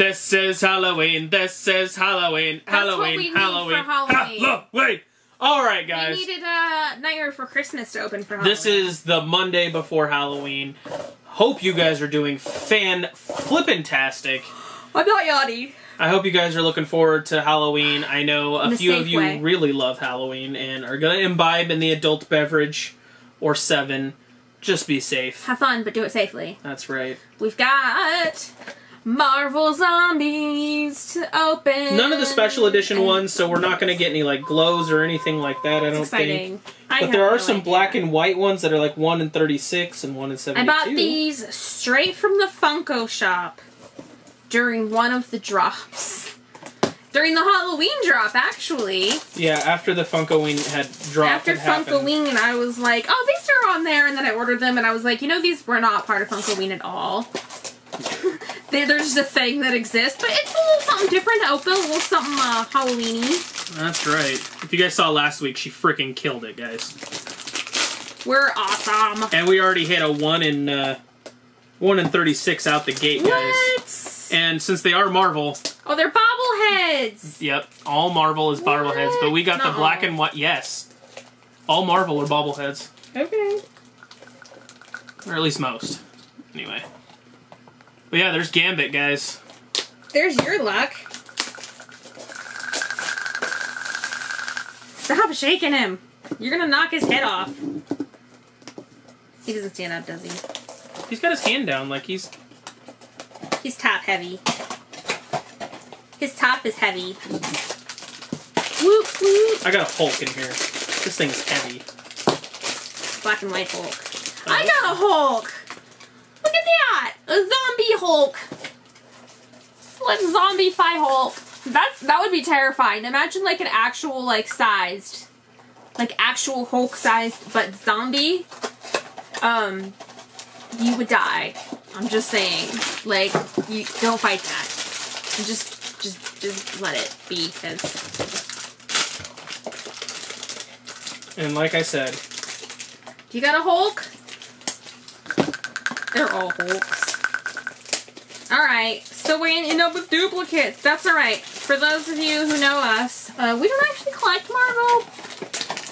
This is Halloween. This is Halloween. That's Halloween. Halloween. Halloween. Halloween. All right, guys. We needed uh, Nightmare Before Christmas to open for Halloween. This is the Monday before Halloween. Hope you guys are doing fan flippin-tastic. I'm not yachty. I hope you guys are looking forward to Halloween. I know a few of you way. really love Halloween and are going to imbibe in the adult beverage or seven. Just be safe. Have fun, but do it safely. That's right. We've got Marvel Zombies to open. None of the special edition And ones, so we're not going to get any like glows or anything like that. I It's don't exciting. think. I But there are no some idea. black and white ones that are like one in thirty-six and one in seventy two. I bought these straight from the Funko shop during one of the drops. During the Halloween drop, actually. Yeah, after the Funkoween had dropped. After had happened. Funkoween, I was like, oh, these are on there. And then I ordered them, and I was like, you know, these were not part of Funko Funkoween at all. they, they're just a thing that exists. But it's a little something different to open, a little something uh, Halloweeny. That's right. If you guys saw last week, she freaking killed it, guys. We're awesome. And we already hit a one in uh, one in thirty-six out the gate, guys. What? And since they are Marvel, Oh, they're bobbleheads. yep, all Marvel is bobbleheads. But we got the black and white. Yes, all Marvel are bobbleheads, Okay. or at least most. Anyway. But yeah, there's Gambit, guys. There's your luck. Stop shaking him. You're gonna knock his head off. He doesn't stand up, does he? He's got his hand down, like he's He's top heavy. His top is heavy. Whoop whoop. I got a Hulk in here. This thing's heavy. Black and white Hulk. I got a Hulk. Look at that. A zombie Hulk. Let's zombify Hulk. That's that would be terrifying. Imagine like an actual like sized, like actual Hulk sized, but zombie. Um, you would die. I'm just saying. Like you don't fight that. Just just just let it be because And like I said, You got a Hulk? They're all Hulks. Alright, so we end up with duplicates. That's alright. For those of you who know us, uh, we don't actually collect Marvel.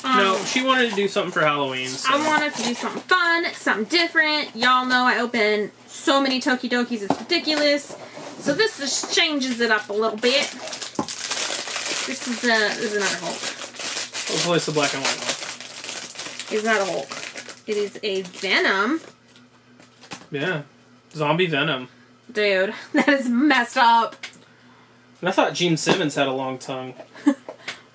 Um, no, she wanted to do something for Halloween. So. I wanted to do something fun, something different. Y'all know I open so many Tokidokis, it's ridiculous. So this just changes it up a little bit. This is, uh, this is another Hulk. Hopefully, it's the black and white one. It's not a Hulk. It is a Venom. Yeah, zombie Venom. Dude, that is messed up. And I thought Gene Simmons had a long tongue.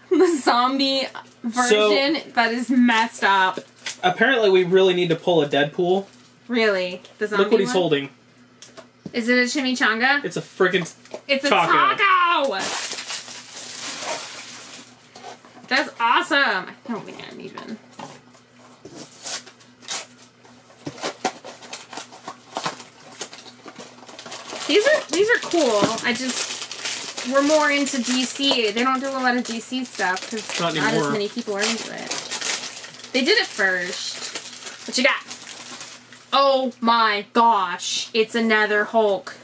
The zombie version, that is messed up. Apparently, we really need to pull a Deadpool. Really? The zombie Look what he's one? holding. Is it a chimichanga? It's a freaking It's a taco. taco! That's awesome! I don't man even. These are these are cool. I just we're more into DC. They don't do a lot of DC stuff because Not not, as many people are into it. They did it first. What you got? Oh my gosh! It's another Hulk.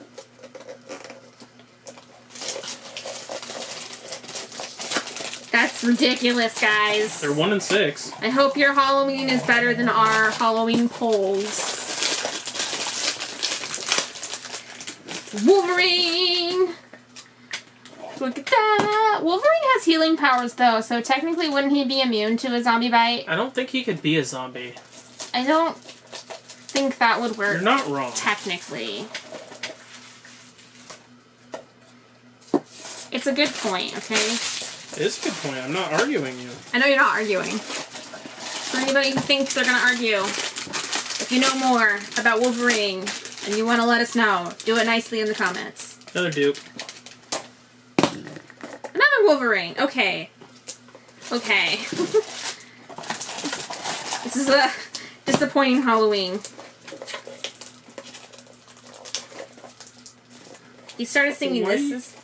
That's ridiculous, guys. They're one and six. I hope your Halloween is better than our Halloween polls. Wolverine! Look at that! Wolverine has healing powers though, so technically wouldn't he be immune to a zombie bite? I don't think he could be a zombie. I don't think that would work You're not wrong. technically. It's a good point, okay? It's a good point. I'm not arguing you. I know you're not arguing. For anybody who thinks they're gonna argue, if you know more about Wolverine and you want to let us know, do it nicely in the comments. Another dupe. Another Wolverine. Okay. Okay. this is a disappointing Halloween. You started singing Why this. is-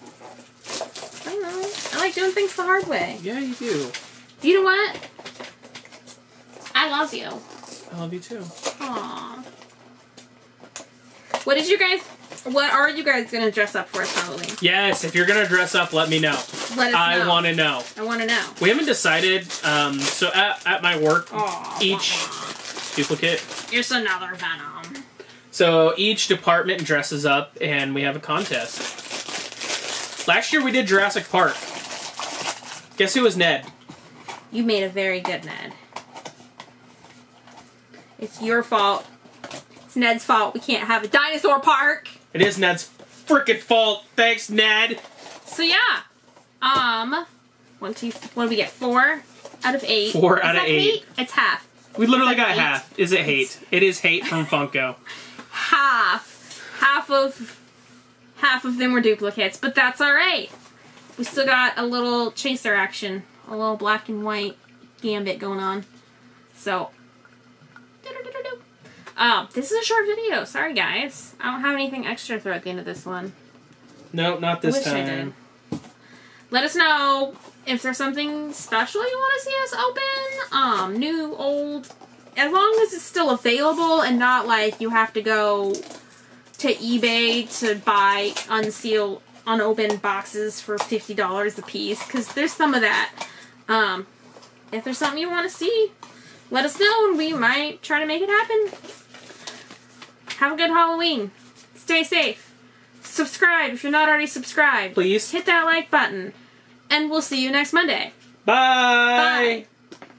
I don't know. I like doing things the hard way. Yeah, you do. You know what? I love you. I love you too. Aww. What did you guys What are you guys gonna dress up for Halloween? Yes, if you're gonna dress up, let me know. Let us I know. want to know. I want to know. We haven't decided. Um, so at, at my work, Aw, each duplicate. It's another Venom. So each department dresses up, and we have a contest. Last year we did Jurassic Park. Guess who was Ned? You made a very good Ned. It's your fault. It's Ned's fault. We can't have a dinosaur park. It is Ned's freaking fault. Thanks, Ned. So yeah, um, one, two, what do we get? Four out of eight. Four out of eight. It's half. We literally got hate? half. Is it hate? It is hate from Funko. Half. Half of half of them were duplicates, but that's all right. We still got a little chaser action, a little black and white gambit going on. So. Um, this is a short video. Sorry, guys. I don't have anything extra to throw at the end of this one. No, not this Wish I time. did. Let us know if there's something special you want to see us open. Um, new, old, as long as it's still available and not like you have to go to eBay to buy unsealed, unopened boxes for fifty dollars a piece. Because there's some of that. Um, if there's something you want to see, let us know and we might try to make it happen. Have a good Halloween. Stay safe. Subscribe if you're not already subscribed. Please. Hit that like button. And we'll see you next Monday. Bye. Bye.